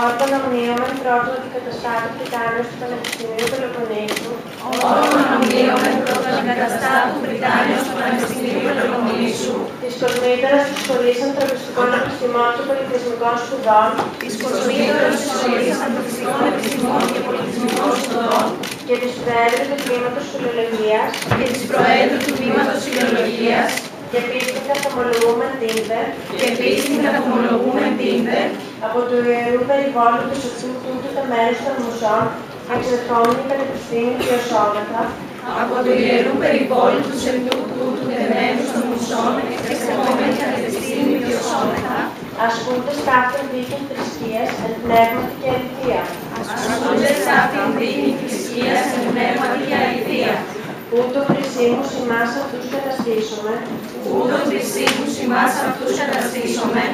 Όρκον ομνίωμεν πρώτο αντικαταστάτου Πριτάνιος του Πανεπιστημίου Πελοποννήσου, Όρκον ομνίωμεν πρώτο αντικαταστάτου Πριτάνιος του Πανεπιστημίου Πελοποννήσου, της Κοσμήτωρας της Σχολής Ανθρωπιστικών Επιστημών και Πολιτισμικών Σπουδών. Της Κοσμήτωρας της Σχολής Ανθρωπιστικών Επιστημών και Πολιτισμικών Σπουδών. Και της Προέδρου του Τμήματος Φιλολογίας. Και της Προέδρου του Τμήματος Φιλολογίας. Και επίσης καθομολογούμεν τίνδερ και επίσης καθομολογούμεν τίνδερ από του Ιερού Περιβόλου του Σωτού τούτου τα μέρη των μουσών εξερχόμενοι πανεπιστήμιοι και οσόγαθα από του Ιερού Περιβόλου του Σεπτού τούτου τεμένου των μουσών εξερχόμενοι πανεπιστήμιοι και οσόμεθα ασκούνται ταύτην δίκαιη θρησκείας εν πνεύματι και αληθεία. ασκούνται σε αυτήν δίκη θρησκείας εν πνεύματι και αληθεία Ούτω χρησίμους ημάς αυτούς καταστήσουμε, ούτω θρησίμους ημάς αυτούς καταστήσομεν